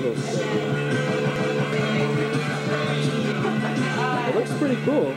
titles. It looks pretty cool.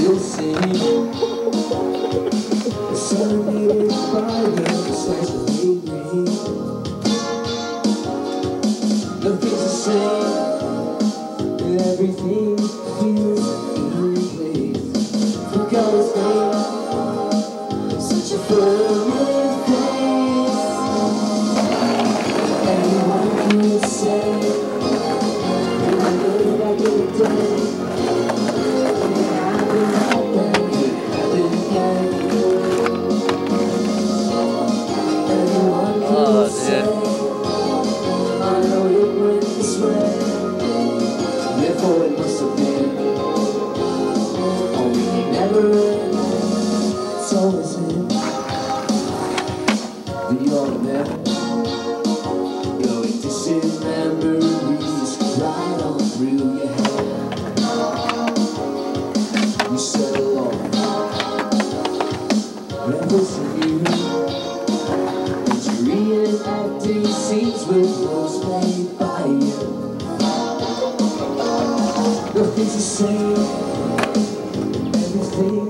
still sing. Serenaded by the sights of evening. Nothing's the same, and everything feels. brilliant. You settle on reckless. Reenacting scenes with by you. Nothing's the same. Everything.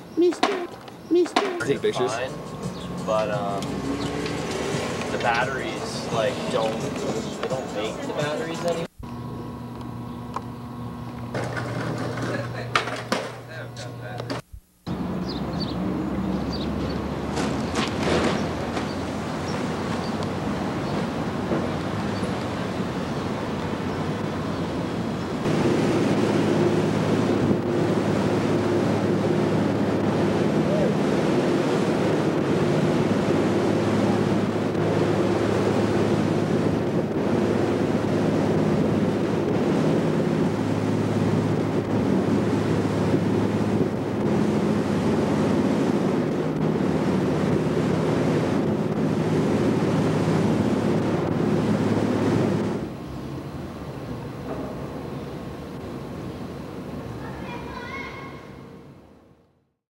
Mr. Mr. Pretty pictures. Fine, but um, the batteries like don't they don't make the batteries anymore.